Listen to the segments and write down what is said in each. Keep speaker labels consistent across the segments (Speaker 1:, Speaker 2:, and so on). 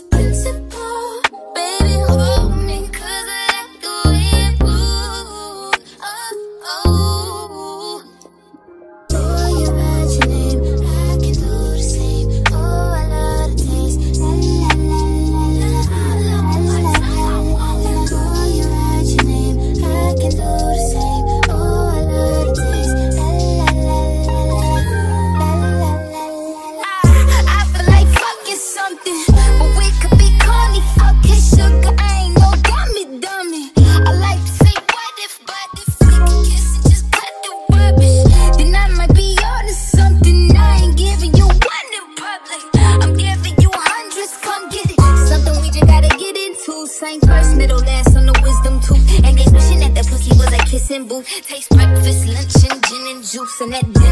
Speaker 1: Principal Taste breakfast, lunch, and gin and juice, and that dinner.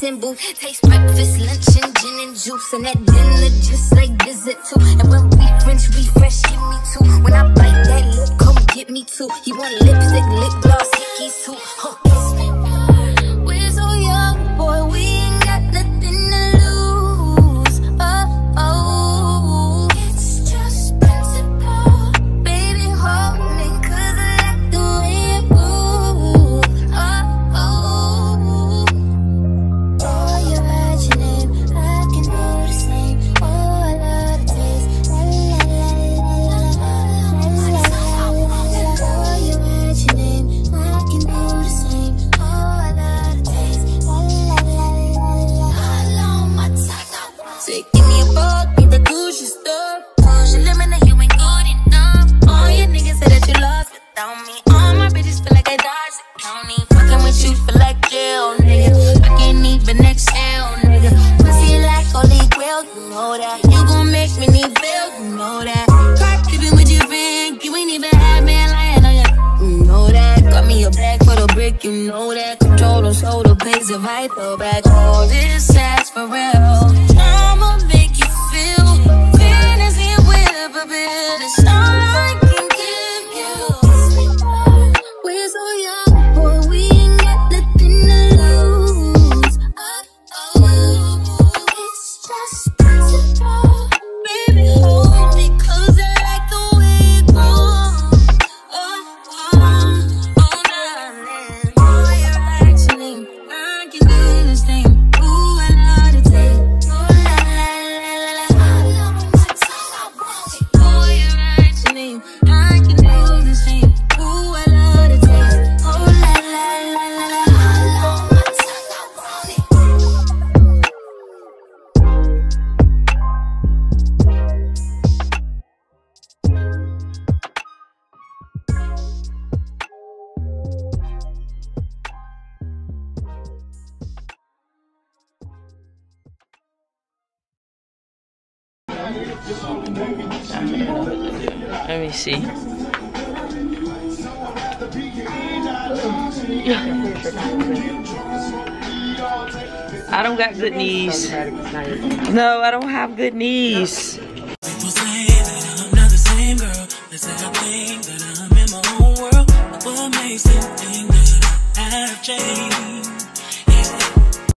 Speaker 1: Taste breakfast, lunch, and gin and juice. And that dinner just like dessert too. And when we French refresh, give me two. When I bite that lip, come get me too. You want lipstick, lip gloss, hickeys too. Huh. Me. My bitches feel like I dodged the county. Fucking with you feel like jail, nigga. I can't even exhale, nigga. Pussy like holy grail, you know that. You gon' make me need bail, you know that. Caught creeping with your friend, you ain't even had man lying on ya. You know that. Got me a bag for the brick, you know that. Control on shoulder, pays I throw back. All this ass for real. I'ma make you feel. Fantasy with a bit. It's all
Speaker 2: Let me see. I don't got good knees. No, I don't have good knees.